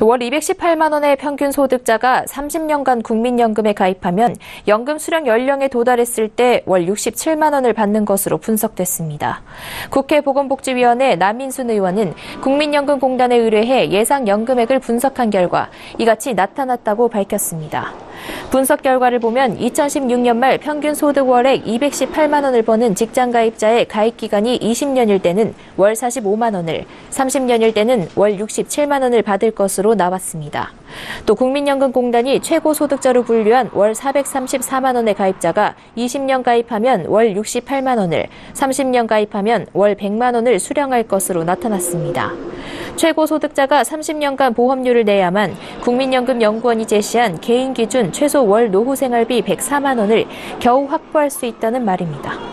월 218만 원의 평균 소득자가 30년간 국민연금에 가입하면 연금 수령 연령에 도달했을 때 월 67만 원을 받는 것으로 분석됐습니다. 국회 보건복지위원회 남인순 의원은 국민연금공단에 의뢰해 예상 연금액을 분석한 결과 이같이 나타났다고 밝혔습니다. 분석 결과를 보면 2016년 말 평균 소득 월액 218만 원을 버는 직장 가입자의 가입 기간이 20년일 때는 월 45만 원을, 30년일 때는 월 67만 원을 받을 것으로 나왔습니다. 또 국민연금공단이 최고 소득자로 분류한 월 434만 원의 가입자가 20년 가입하면 월 68만 원을, 30년 가입하면 월 100만 원을 수령할 것으로 나타났습니다. 최고 소득자가 30년간 보험료를 내야만 국민연금연구원이 제시한 개인 기준 최소 월 노후 생활비 104만 원을 겨우 확보할 수 있다는 말입니다.